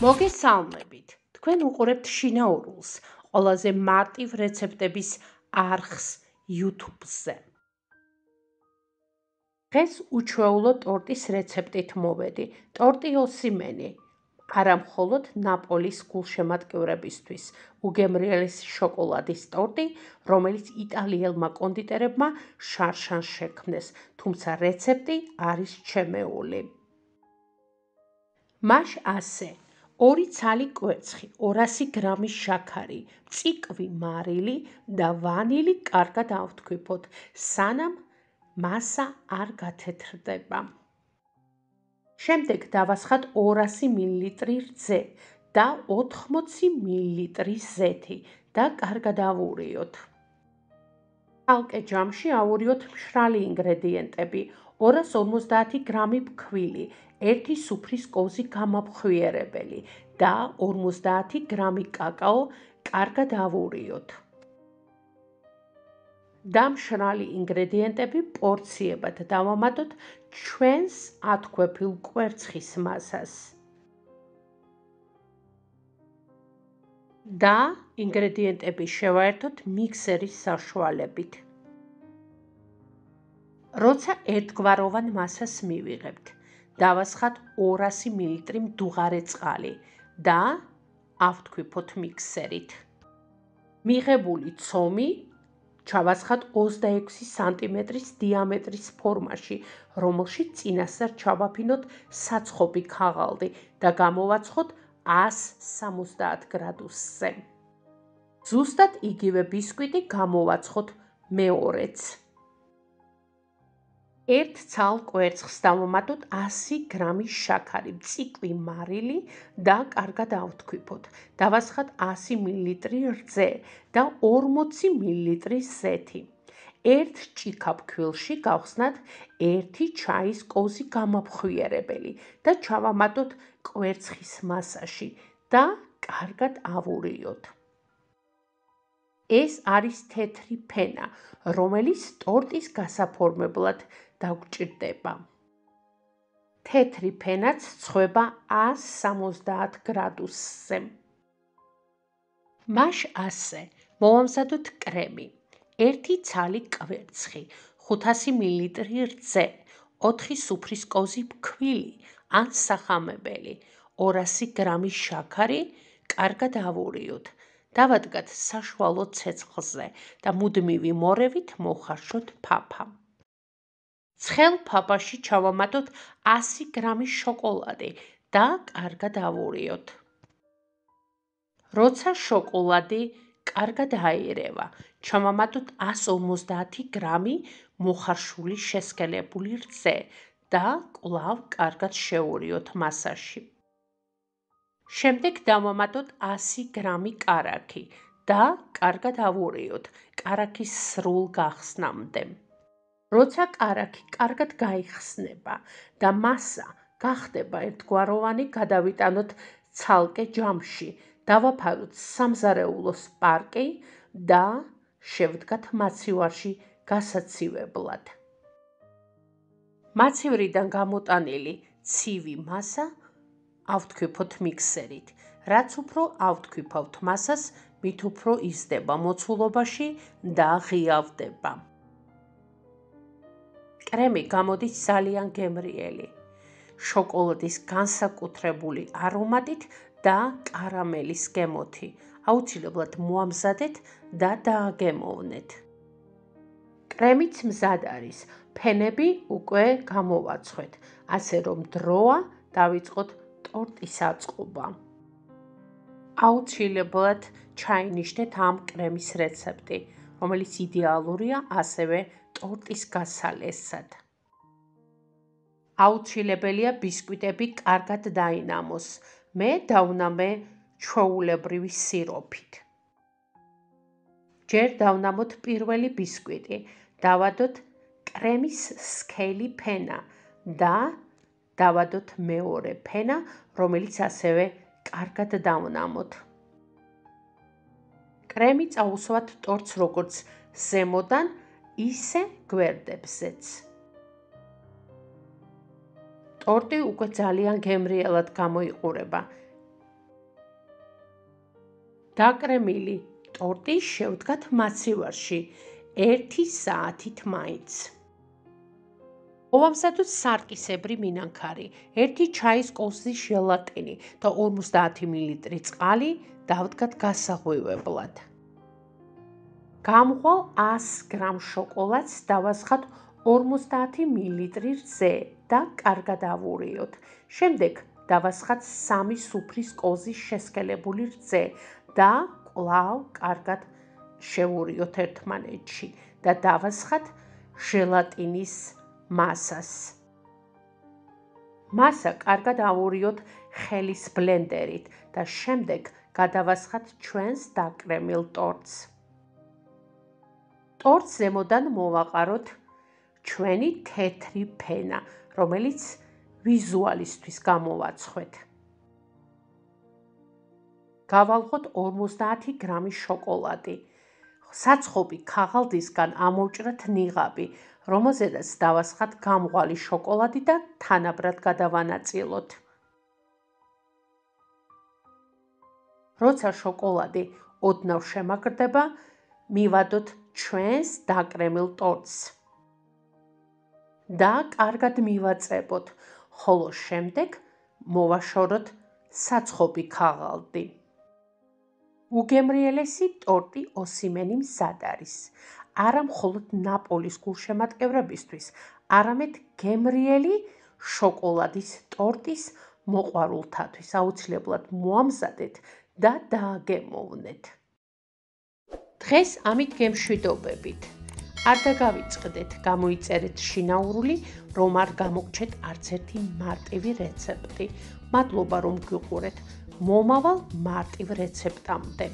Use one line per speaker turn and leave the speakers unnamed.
მოგესალმებით. თქვენ უყურებთ შინაურულს, ყველაზე მარტივ რეცეპტების არხს YouTube-ზე. დღეს უჩვეულო ტორტის რეცეპტით მოვედი. ტორტი ოსიმენი. არა მხოლოდ ნაპოლის გულშემატკივრებისთვის, უგემრიელესი შოკოლადის ტორტი, რომელიც იტალიელმა კონდიტერებმა შარშან შექმნეს, თუმცა რეცეპტი არის ჩემეული. მაშ ასე ორი ცალი კვერცხი, 200 გრამი შაქარი, ციკვი მარილი და ვანილი კარგად ავთქვიფოთ, სანამ მასა არ გათეთრდება. შემდეგ დავასხათ 200 მლ რძე და 80 მლ ზეთი და კარგად ავურიოთ. ალკე ჯამში ავურიოთ მშრალი ინგრედიენტები: 250 გრამი ფქვილი, ერთი სუფრის კოზი გამაფხვიერებელი და 50 გრამი კაკაო კარგად ავურიოთ. დამშრალი ინგრედიენტები პორციებად დავამატოთ ჩვენს ათქვეფილ კვერცხის მასას. და ინგრედიენტები შევაერთოთ მიქსერის საშუალებით. როცა ერთგვაროვან მასას მივიღებთ, დავასხათ 200 მლ მდუღარე წყალი და ავთქვიფოთ მიქსერით. მიღებული ცომი ჩავასხათ 26 სანტიმეტრის დიამეტრის ფორმაში, რომელშიც წინასწარ ჩავაფინოთ საცხობი ქაღალდი და გამოვაცხოთ 170 გრადუსზე. ზუსტად იგივე ბისკვიტი გამოვაცხოთ მეორეც. ერთ ცალ კვერცხს დავამატოთ 100 გრამი შაქარი, ციკვი მარილი და კარგად ავთქვიფოთ. დავასხათ 100 მლ რძე და 40 მლ ზეთი. ერთ ჭიქა ფქვილში გავხსნათ 1 ჩაის კოზი გამაფხვიერებელი და ჩავამატოთ კვერცხის მასაში და კარგად ავურიოთ. ეს არის თეთრი ფენა, რომელიც ტორტის გასაფორმებლად დაგვჭირდება. თეთრი ფენაც ცხვება 170 გრადუსზე. მაშ ასე მოვამზადოთ კრემი. 1 ცალი კვერცხი, 500 მლ რძე, 4 სუფრის კოზი ფქვილი ან სახამებელი, 200 გრამი შაქარი, კარგად ავურიოთ. დავადგათ საშუალო ცეცხლზე და მუდმივი მორევით მოხარშოთ ფაფა. ცხელ ფაფაში ჩავამატოთ 100 გრამი შოკოლადი და კარგად ავურიოთ. როცა შოკოლადი კარგად აერევა, ჩავამატოთ 150 გრამი მოხარშული შესქელებული რძე და კვლავ კარგად შეურიოთ მასაში. შემდეგ დავამატოთ 100 გრამი караკი და კარგად ავურიოთ караკის სრულ გახსნამდე. როცა კარაქი კარგად გაიხსნება და მასა გახდება ერთგვაროვანი, გადავიტანოთ ცალკე ჯამში, დავაფაროთ სამზარეულოს პარკი და შევდგათ მაცივარში გასაცივებლად. მაცივრიდან გამოტანილი ცივი მასა ავთქვიფოთ მიქსერით. რაც უფრო ავთქვიფავთ მასას, მით უფრო იზრდება მოცულობაში და ღიავდება. კრემი გამოდის ძალიან გემრიელი. შოკოლადის განსაკუთრებული არომატით და კარამელის გემოთი. აუცილებლად მოამზადეთ და დააგემოვნეთ. კრემიც მზად არის. ფენები უკვე გამოვაცხოთ, ასე რომ დროა დავიწყოთ ტორტის აწყობა. აუცილებლად ჩაინიშნეთ ამ კრემის რეცეპტი, რომელიც იდეალურია ასევე ტორტის გასალესად. აუცილებელია ბისკვიტები კარგად დაინამოს. მე დავნამე ჩვეულებრივი სიროფით. ჯერ დავნამოთ პირველი ბისკვიტი, დავადოთ კრემის სქელი ფენა და დავადოთ მეორე ფენა, რომელიც ასევე კარგად დავნამოთ. კრემი წაუსვათ ტორტს როგორც ზემოდან, ისე გვერდებზეც. ტორტი უკვე ძალიან გემრიელად გამოიყურება. დაკრემილი ტორტი შევდგათ მაცივარში 1 საათით მაინც. ოვამსადოთ სარკისებრი მინანქარი, 1 ჩაის კოზის ჟელატინი და 50 მლ წყალი დავდგათ გასაღვივებლად. გამღვალ 100 გრამ შოკოლადს დავასხათ 50 მლ ზე და კარგად ავურიოთ. შემდეგ დავასხათ 3 სუფრის კოზის შესქელებული რძე და კვლავ კარგად შევურიოთ ერთმანეთში და დავასხათ ჟელატინის მასას. მასა კარგად ავურიოთ ხელის ბლენდერით და შემდეგ გადავასხათ ჩვენს დაკრემილ ტორტს. ტორტს ზემოდან მოვაყაროთ ჩვენი თეთრი ფენა, რომელიც ვიზუალისთვის გამოვაცხვეთ. გავალღოთ 50 გრამი შოკოლადი. საცხობი ქაღალდისგან ამოვჭრათ ნიღაბი, რომელზედაც დავასხათ გამღვალი შოკოლადი და თანაბრად გადავანაწილოთ. როცა შოკოლადი ოდნავ შემაგრდება, მივადოთ ჩვენს დაკრემილ ტორტს. და კარგად მივაწებოთ, ხოლო შემდეგ მოვაშოროთ საცხობი ქაღალდი. უგემრიელესი ტორტი ოსიმენი მზად არის. არა მხოლოდ ნაპოლის გულშემატკივრებისთვის, არამედ გემრიელი შოკოლადის ტორტის მოყვარულთათვის აუცილებლად მოამზადეთ და დააგემოვნეთ. დღეს ამით გემშვიდობებით. არ დაგავიწყდეთ, გამოიწერეთ შინაურული, რომ არ გამოგჩეთ არც ერთი მარტივი რეცეპტი. მადლობა რომ გიყურეთ. მომავალ მარტივ რეცეპტამდე.